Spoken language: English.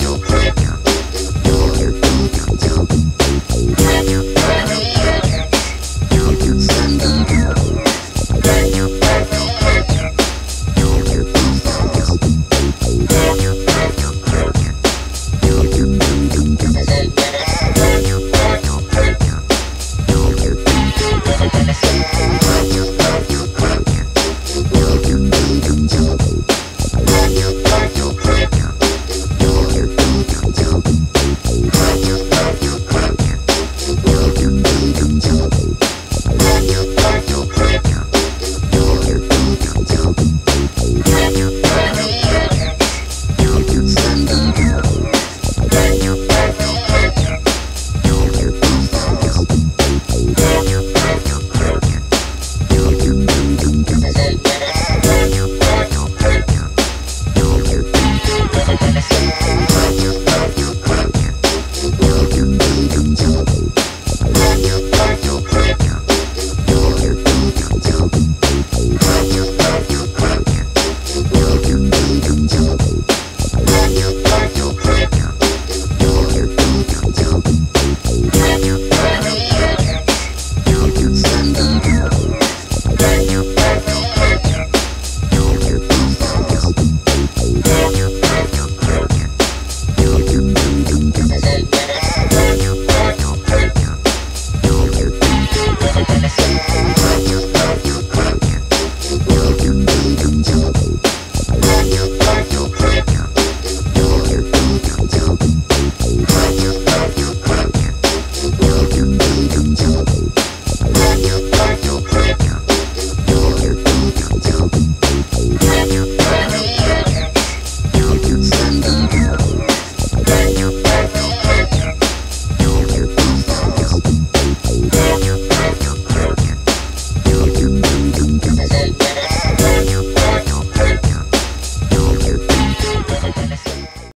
you.